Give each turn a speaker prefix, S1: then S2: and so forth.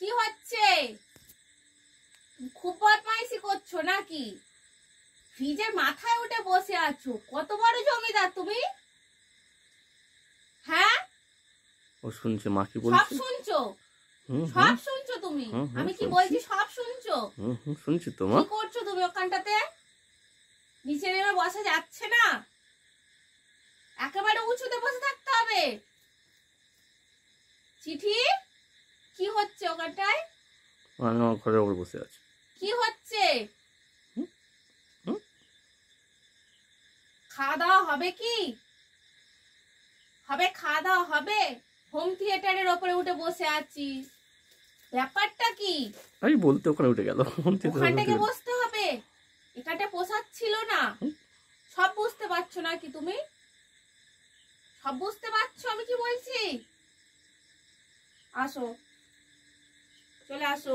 S1: কি হচ্ছে? খুব বদমাইশি করছ নাকি? ফ্রিজের মাথায় উঠে বসে আছো। কত বড় জমিদার তুমি? হ্যাঁ?
S2: ও শুনছে মা কি
S1: সব শুনছো? সব শুনছো তুমি? আমি কি বলছি সব শুনছো?
S2: শুনছি তো মা।
S1: কি করছ তুমি ওখানটাতে? নিচে নেমে বসা যাচ্ছে না? একেবারে উঁচুতে বসে থাকতে হবে। চিঠি? হচ্ছে
S2: আমি আমার ঘরের ওপর বসে আছি।
S1: কি হচ্ছে? খাওয়া দাওয়া হবে কি? হবে খাওয়া দাওয়া হবে? হোম থিয়েটারের ওপরে উঠে বসে আছি। ব্যাপারটা কি?
S2: আমি বলতে ওখানে উঠে গেল
S1: ওখানটাকে বসতে হবে। এখানটা পোষাচ্ছিল না। সব বুঝতে পারছ না কি তুমি? সব বুঝতে পারছ আমি কি বলছি? আসো। চলে আসো